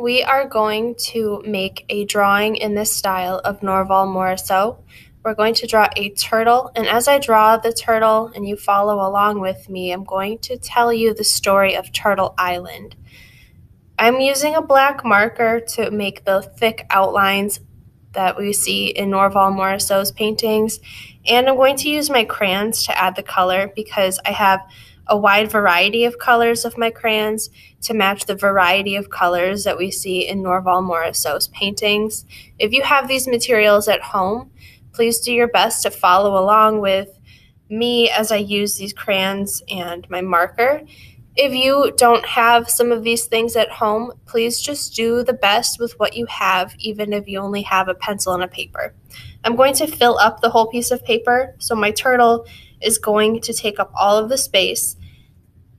we are going to make a drawing in this style of Norval Morrisseau. We're going to draw a turtle, and as I draw the turtle and you follow along with me, I'm going to tell you the story of Turtle Island. I'm using a black marker to make the thick outlines that we see in Norval Morrisseau's paintings, and I'm going to use my crayons to add the color because I have a wide variety of colors of my crayons to match the variety of colors that we see in Norval Morrisseau's paintings. If you have these materials at home, please do your best to follow along with me as I use these crayons and my marker. If you don't have some of these things at home, please just do the best with what you have, even if you only have a pencil and a paper. I'm going to fill up the whole piece of paper, so my turtle is going to take up all of the space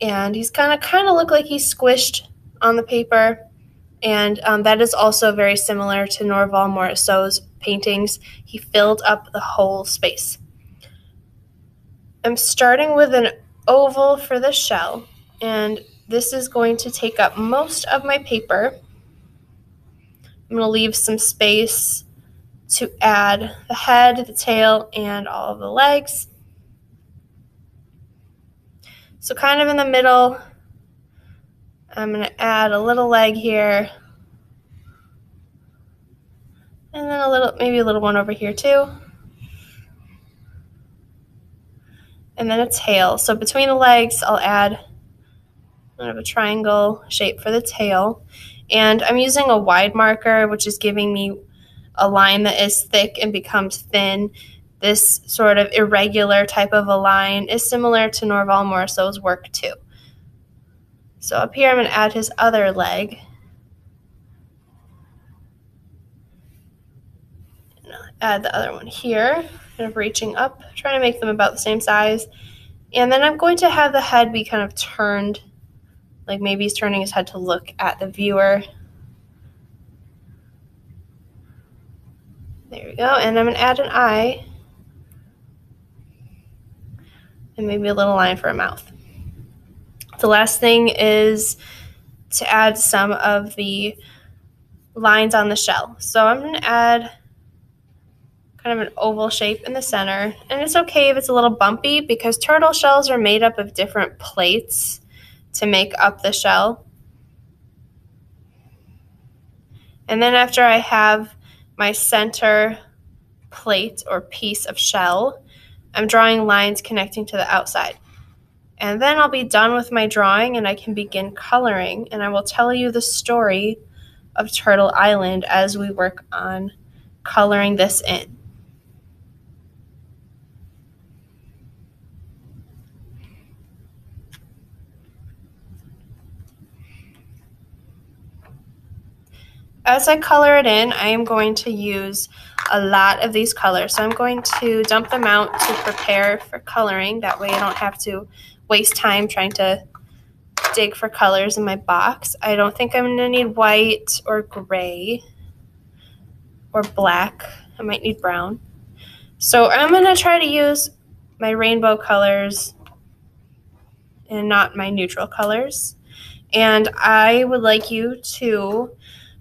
and he's kind of kind of look like he's squished on the paper and um, that is also very similar to Norval Morrisseau's paintings. He filled up the whole space. I'm starting with an oval for the shell, and this is going to take up most of my paper. I'm going to leave some space to add the head, the tail, and all of the legs. So kind of in the middle, I'm going to add a little leg here. And then a little, maybe a little one over here too. And then a tail. So between the legs, I'll add kind of a triangle shape for the tail. And I'm using a wide marker, which is giving me a line that is thick and becomes thin this sort of irregular type of a line is similar to Norval Morrisseau's work too. So up here I'm going to add his other leg. add the other one here, kind of reaching up, trying to make them about the same size. And then I'm going to have the head be kind of turned, like maybe he's turning his head to look at the viewer. There we go. And I'm going to add an eye and maybe a little line for a mouth. The last thing is to add some of the lines on the shell. So I'm going to add kind of an oval shape in the center. And it's okay if it's a little bumpy because turtle shells are made up of different plates to make up the shell. And then after I have my center plate or piece of shell, I'm drawing lines connecting to the outside. And then I'll be done with my drawing and I can begin coloring and I will tell you the story of Turtle Island as we work on coloring this in. As I color it in, I am going to use a lot of these colors. So I'm going to dump them out to prepare for coloring. That way I don't have to waste time trying to dig for colors in my box. I don't think I'm going to need white or gray or black. I might need brown. So I'm going to try to use my rainbow colors and not my neutral colors. And I would like you to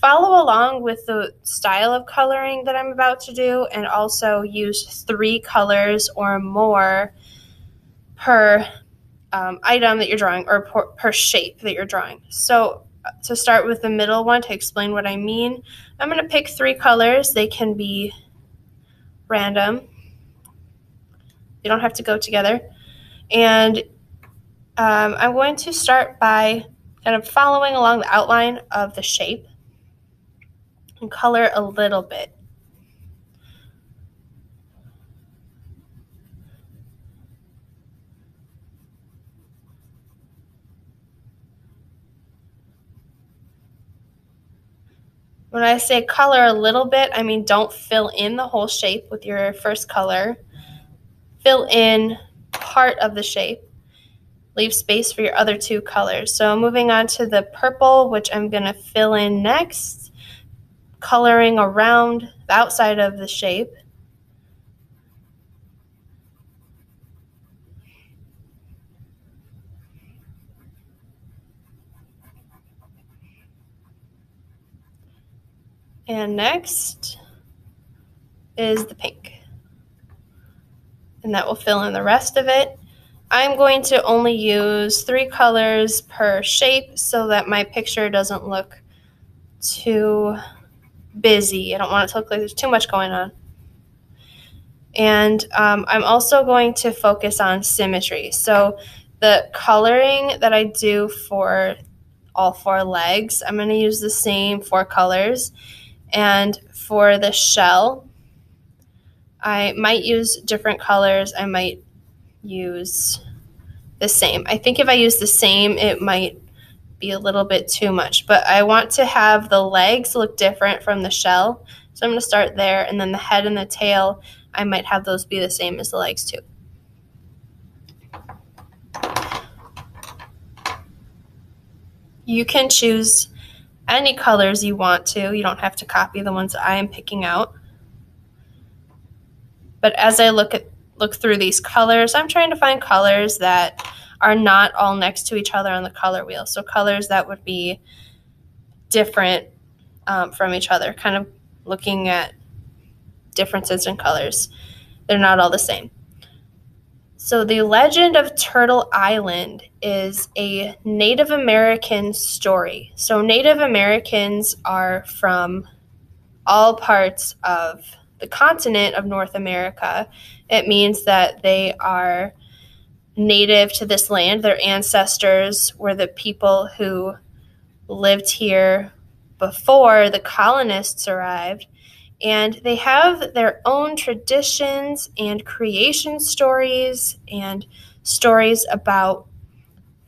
follow along with the style of coloring that I'm about to do and also use three colors or more per um, item that you're drawing or per, per shape that you're drawing. So to start with the middle one to explain what I mean, I'm going to pick three colors. They can be random. You don't have to go together. And um, I'm going to start by kind of following along the outline of the shape and color a little bit. When I say color a little bit, I mean don't fill in the whole shape with your first color. Fill in part of the shape. Leave space for your other two colors. So moving on to the purple, which I'm going to fill in next coloring around the outside of the shape. And next is the pink. And that will fill in the rest of it. I'm going to only use three colors per shape so that my picture doesn't look too busy. I don't want it to look like there's too much going on. And um, I'm also going to focus on symmetry. So the coloring that I do for all four legs, I'm going to use the same four colors. And for the shell, I might use different colors. I might use the same. I think if I use the same, it might be a little bit too much, but I want to have the legs look different from the shell. So I'm going to start there, and then the head and the tail, I might have those be the same as the legs too. You can choose any colors you want to. You don't have to copy the ones I am picking out. But as I look at look through these colors, I'm trying to find colors that are not all next to each other on the color wheel. So colors that would be different um, from each other, kind of looking at differences in colors. They're not all the same. So, the legend of Turtle Island is a Native American story. So, Native Americans are from all parts of the continent of North America. It means that they are native to this land. Their ancestors were the people who lived here before the colonists arrived and they have their own traditions and creation stories and stories about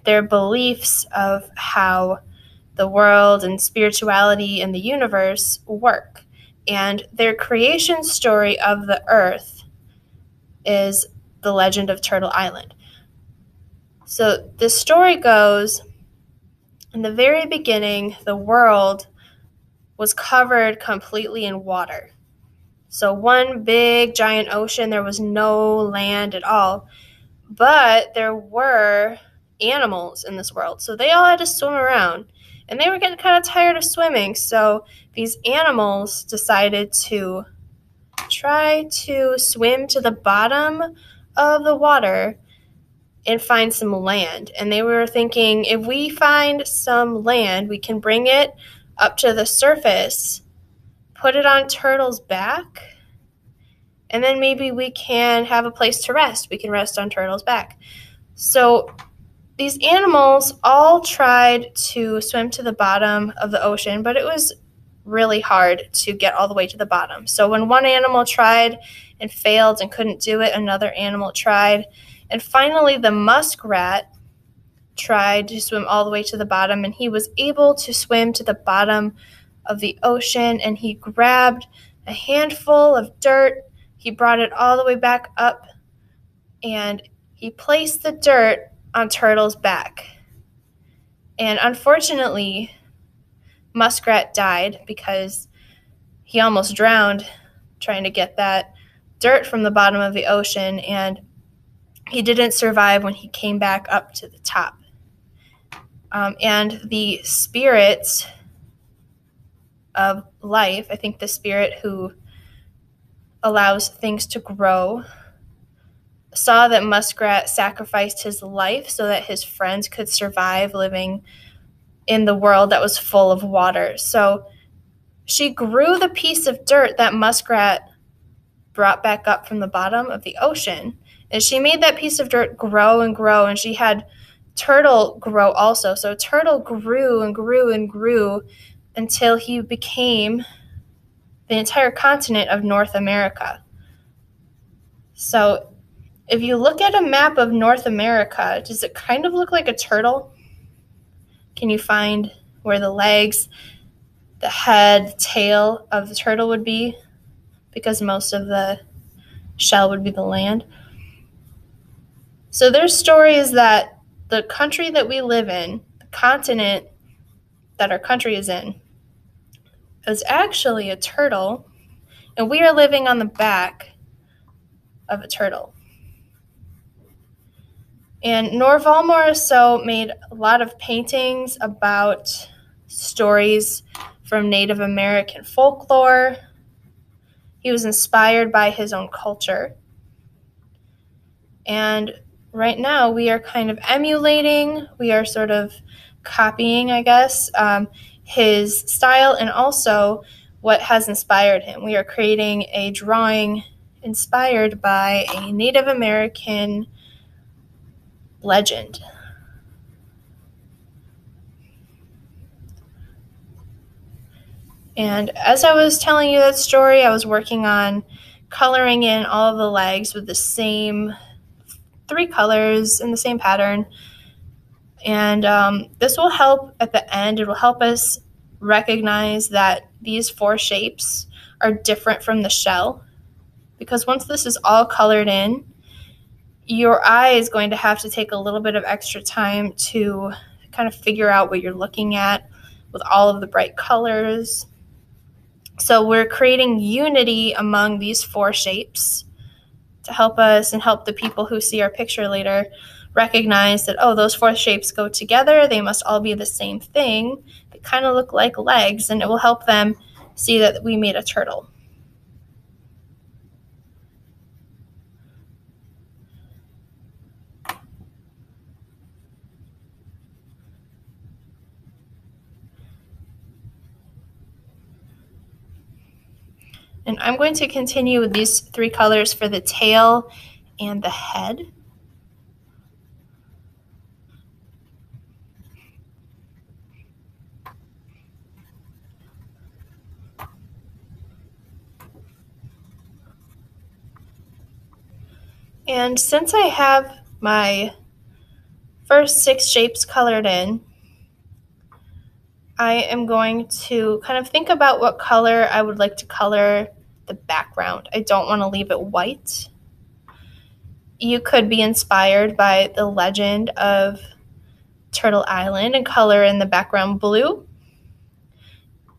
their beliefs of how the world and spirituality and the universe work. And their creation story of the earth is the legend of Turtle Island. So the story goes in the very beginning, the world was covered completely in water. So, one big giant ocean, there was no land at all. But there were animals in this world. So, they all had to swim around. And they were getting kind of tired of swimming. So, these animals decided to try to swim to the bottom of the water and find some land. And they were thinking if we find some land, we can bring it up to the surface, put it on Turtle's back, and then maybe we can have a place to rest. We can rest on Turtle's back. So these animals all tried to swim to the bottom of the ocean, but it was really hard to get all the way to the bottom. So when one animal tried and failed and couldn't do it, another animal tried. And finally, the muskrat tried to swim all the way to the bottom, and he was able to swim to the bottom of the ocean. And he grabbed a handful of dirt, he brought it all the way back up, and he placed the dirt on Turtle's back. And unfortunately, Muskrat died because he almost drowned trying to get that dirt from the bottom of the ocean, and he didn't survive when he came back up to the top. Um, and the spirits of life, I think the spirit who allows things to grow, saw that Muskrat sacrificed his life so that his friends could survive living in the world that was full of water. So she grew the piece of dirt that Muskrat brought back up from the bottom of the ocean. And she made that piece of dirt grow and grow, and she had Turtle grow also. So Turtle grew and grew and grew until he became the entire continent of North America. So if you look at a map of North America, does it kind of look like a turtle? Can you find where the legs, the head, the tail of the turtle would be? Because most of the shell would be the land. So there's stories that the country that we live in, the continent that our country is in, is actually a turtle, and we are living on the back of a turtle. And Norval Morrisseau made a lot of paintings about stories from Native American folklore. He was inspired by his own culture. And right now, we are kind of emulating, we are sort of copying, I guess, um, his style and also what has inspired him. We are creating a drawing inspired by a Native American legend. And as I was telling you that story, I was working on coloring in all of the legs with the same three colors in the same pattern. And um, this will help at the end, it will help us recognize that these four shapes are different from the shell. Because once this is all colored in, your eye is going to have to take a little bit of extra time to kind of figure out what you're looking at with all of the bright colors. So we're creating unity among these four shapes to help us and help the people who see our picture later recognize that, oh, those four shapes go together. They must all be the same thing. They kind of look like legs, and it will help them see that we made a turtle. And I'm going to continue with these three colors for the tail and the head. And since I have my first six shapes colored in, I am going to kind of think about what color I would like to color the background. I don't want to leave it white. You could be inspired by the legend of Turtle Island and color in the background blue.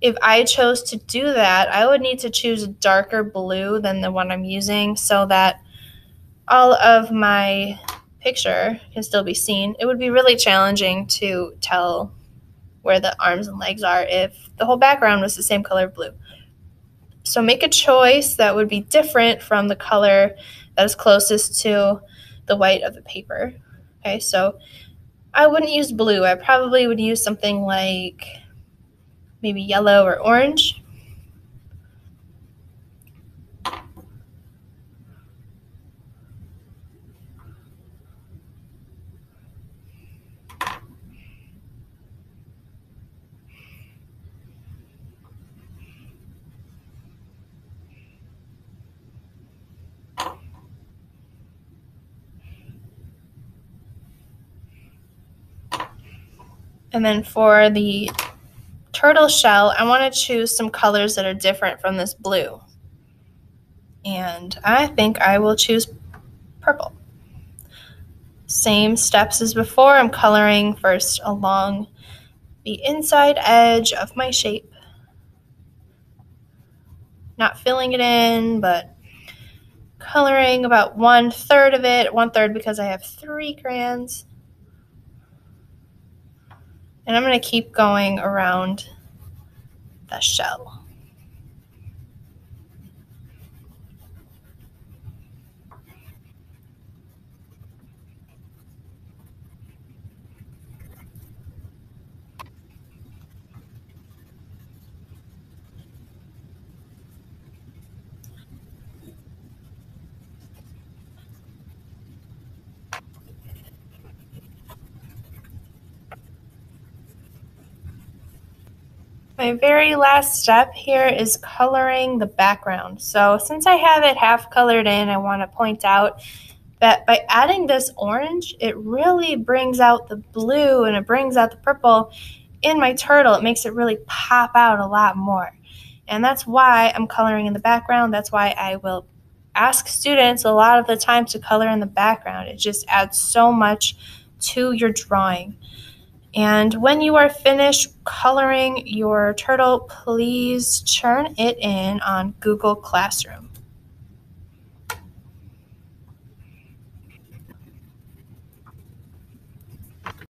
If I chose to do that, I would need to choose a darker blue than the one I'm using so that all of my picture can still be seen. It would be really challenging to tell where the arms and legs are if the whole background was the same color blue. So make a choice that would be different from the color that is closest to the white of the paper. Okay, so I wouldn't use blue. I probably would use something like maybe yellow or orange. And then for the turtle shell, I want to choose some colors that are different from this blue. And I think I will choose purple. Same steps as before, I'm coloring first along the inside edge of my shape. Not filling it in, but coloring about one third of it, one third because I have three crayons. And I'm going to keep going around the shell. My very last step here is coloring the background. So since I have it half colored in, I want to point out that by adding this orange, it really brings out the blue and it brings out the purple in my turtle. It makes it really pop out a lot more. And that's why I'm coloring in the background. That's why I will ask students a lot of the time to color in the background. It just adds so much to your drawing. And when you are finished coloring your turtle, please turn it in on Google Classroom.